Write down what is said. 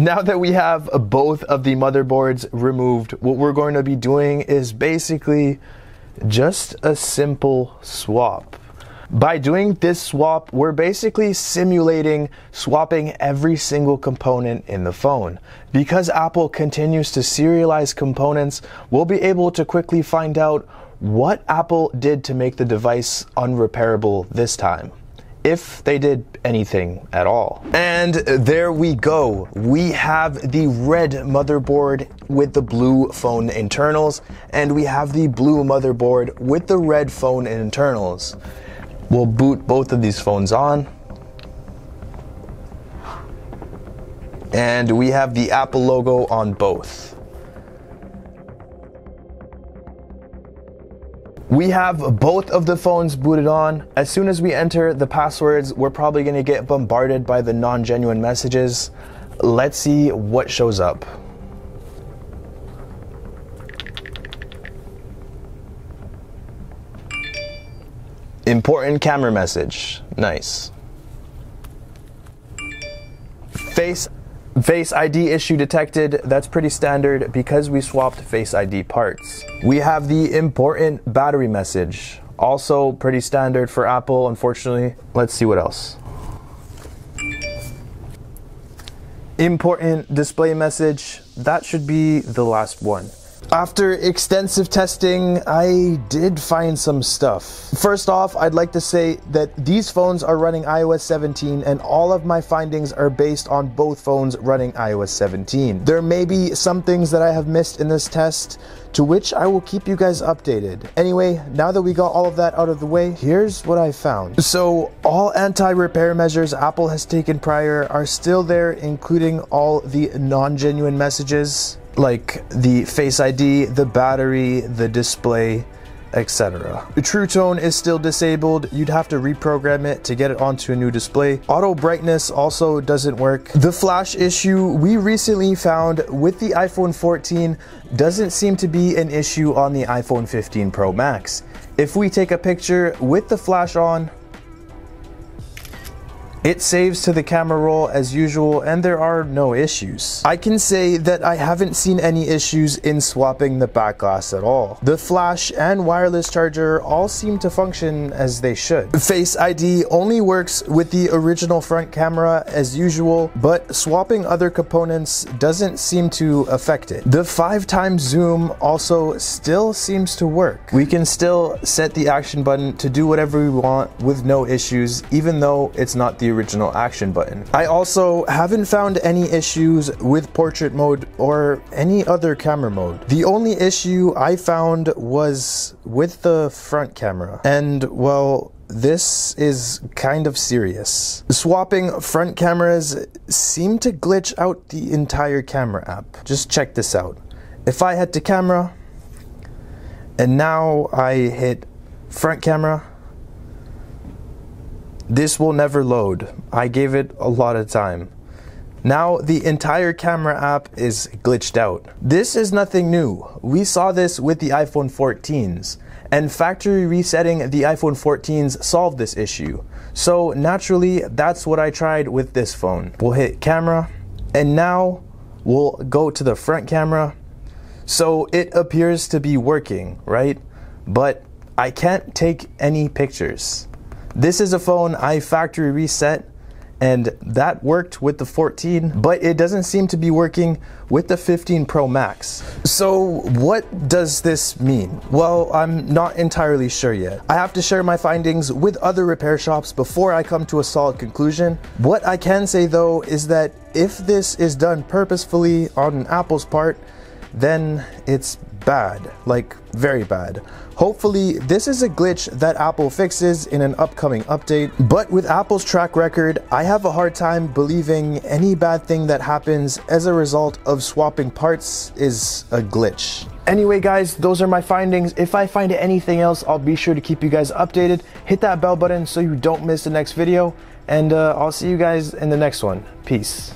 Now that we have both of the motherboards removed, what we're going to be doing is basically just a simple swap. By doing this swap, we're basically simulating swapping every single component in the phone. Because Apple continues to serialize components, we'll be able to quickly find out what Apple did to make the device unrepairable this time if they did anything at all. And there we go. We have the red motherboard with the blue phone internals, and we have the blue motherboard with the red phone internals. We'll boot both of these phones on. And we have the Apple logo on both. We have both of the phones booted on. As soon as we enter the passwords, we're probably gonna get bombarded by the non-genuine messages. Let's see what shows up. Important camera message. Nice. Face Face ID issue detected, that's pretty standard because we swapped Face ID parts. We have the important battery message, also pretty standard for Apple, unfortunately. Let's see what else. Important display message, that should be the last one. After extensive testing, I did find some stuff. First off, I'd like to say that these phones are running iOS 17 and all of my findings are based on both phones running iOS 17. There may be some things that I have missed in this test, to which I will keep you guys updated. Anyway, now that we got all of that out of the way, here's what I found. So all anti-repair measures Apple has taken prior are still there, including all the non-genuine messages like the Face ID, the battery, the display, etc. The True Tone is still disabled. You'd have to reprogram it to get it onto a new display. Auto brightness also doesn't work. The flash issue we recently found with the iPhone 14 doesn't seem to be an issue on the iPhone 15 Pro Max. If we take a picture with the flash on, it saves to the camera roll as usual and there are no issues. I can say that I haven't seen any issues in swapping the back glass at all. The flash and wireless charger all seem to function as they should. Face ID only works with the original front camera as usual, but swapping other components doesn't seem to affect it. The 5 times zoom also still seems to work. We can still set the action button to do whatever we want with no issues even though it's not the original action button. I also haven't found any issues with portrait mode or any other camera mode. The only issue I found was with the front camera. And well, this is kind of serious. Swapping front cameras seem to glitch out the entire camera app. Just check this out. If I head to camera, and now I hit front camera, this will never load. I gave it a lot of time. Now the entire camera app is glitched out. This is nothing new. We saw this with the iPhone 14s, and factory resetting the iPhone 14s solved this issue. So naturally, that's what I tried with this phone. We'll hit camera, and now we'll go to the front camera. So it appears to be working, right? But I can't take any pictures. This is a phone I factory reset and that worked with the 14, but it doesn't seem to be working with the 15 Pro Max. So what does this mean? Well, I'm not entirely sure yet. I have to share my findings with other repair shops before I come to a solid conclusion. What I can say though is that if this is done purposefully on Apple's part, then it's bad, like very bad. Hopefully, this is a glitch that Apple fixes in an upcoming update, but with Apple's track record, I have a hard time believing any bad thing that happens as a result of swapping parts is a glitch. Anyway guys, those are my findings. If I find anything else, I'll be sure to keep you guys updated. Hit that bell button so you don't miss the next video, and uh, I'll see you guys in the next one. Peace.